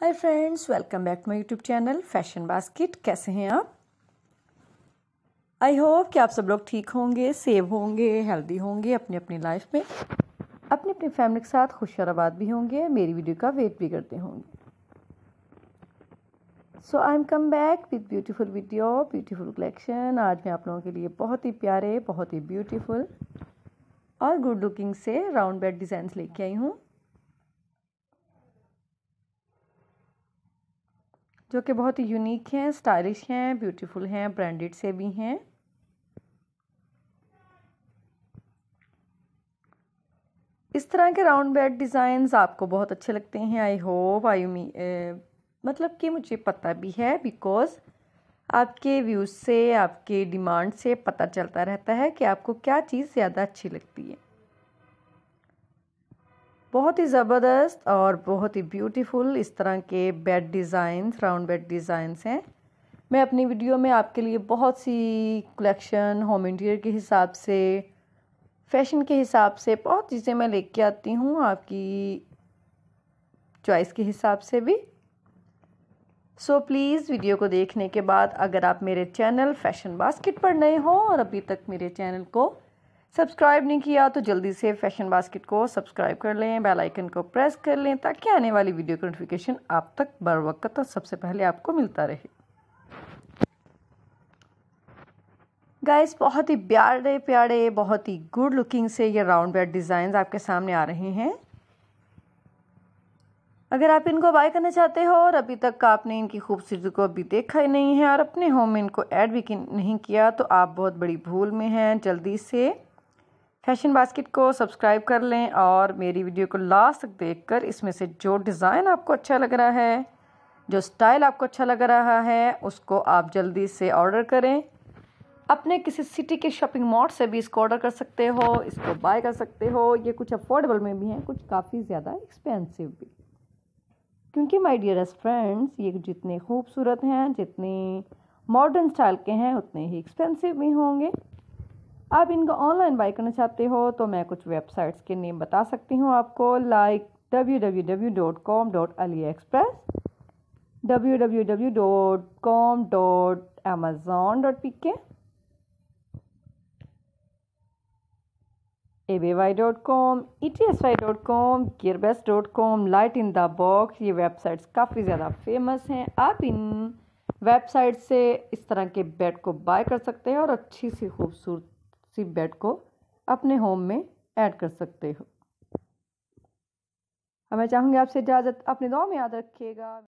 Hi friends, welcome back to my YouTube channel Fashion Basket. कैसे हैं आप? I hope कि आप सब लोग ठीक होंगे, सेव होंगे, हेल्दी होंगे अपनी अपनी लाइफ में अपनी अपनी फैमिली के साथ खुश आबाद भी होंगे, मेरी वीडियो का वेट भी करते होंगे। So I am come back with beautiful video beautiful collection आज मैं आप लोगों के लिए बहुत ही प्यारे, बहुत ही ब्यूटीफुल और गुड लुकिंग से राउंड बेड डिज़ाइंस लेके आई हूँ। जो कि बहुत यूनिक हैं स्टाइलिश हैं ब्यूटीफुल हैं ब्रांडेड से भी हैं। इस तरह के राउंड बेड डिज़ाइंस आपको बहुत अच्छे लगते हैं आई होप आई मतलब कि मुझे पता भी है बिकॉज़ आपके व्यूज़ से, आपके डिमांड से पता चलता रहता है कि आपको क्या चीज़ ज़्यादा अच्छी लगती है। बहुत ही ज़बरदस्त और बहुत ही ब्यूटीफुल इस तरह के bed designs round bed designs हैं। मैं अपनी वीडियो में आपके लिए बहुत सी कलेक्शन होम इंटीरियर के हिसाब से फ़ैशन के हिसाब से बहुत चीज़ें मैं लेके आती हूँ आपकी चॉइस के हिसाब से भी। सो so, प्लीज़ वीडियो को देखने के बाद अगर आप मेरे चैनल फ़ैशन बास्केट पर नए हो और अभी तक मेरे चैनल को सब्सक्राइब नहीं किया तो जल्दी से फ़ैशन बास्केट को सब्सक्राइब कर लें बेल आइकन को प्रेस कर लें ताकि आने वाली वीडियो का नोटिफिकेशन आप तक बर वक्त सबसे पहले आपको मिलता रहे। गाइस बहुत ही प्यारे प्यारे, बहुत ही गुड लुकिंग से ये राउंड बेड डिज़ाइन आपके सामने आ रहे हैं। अगर आप इनको बाय करना चाहते हो और अभी तक आपने इनकी खूबसूरती को अभी देखा ही नहीं है और अपने होम में इनको ऐड भी नहीं किया तो आप बहुत बड़ी भूल में हैं। जल्दी से फ़ैशन बास्केट को सब्सक्राइब कर लें और मेरी वीडियो को लास्ट तक देखकर इसमें से जो डिज़ाइन आपको अच्छा लग रहा है, जो स्टाइल आपको अच्छा लग रहा है, उसको आप जल्दी से ऑर्डर करें। अपने किसी सिटी के शॉपिंग मॉल से भी इसको ऑर्डर कर सकते हो, इसको बाय कर सकते हो। ये कुछ अफोर्डेबल में भी हैं, कुछ काफ़ी ज़्यादा एक्सपेंसिव भी। क्योंकि माय डियरेस्ट फ्रेंड्स, ये जितने खूबसूरत हैं, जितने मॉडर्न स्टाइल के हैं, उतने ही एक्सपेंसिव भी होंगे। आप इनको ऑनलाइन बाई करना चाहते हो तो मैं कुछ वेबसाइट्स के नेम बता सकती हूँ आपको like W W W dot com dot AliExpress W W W dot com dot Amazon dot P K eBay dot com E T S Y dot com GearBest dot com light in the box ये websites काफ़ी ज़्यादा famous हैं। आप इन website से इस तरह के bed को बाय कर सकते हैं और अच्छी सी खूबसूरत सी बेड को अपने होम में ऐड कर सकते हो। मैं चाहूँगी आपसे इजाज़त, अपने दो में याद रखिएगा।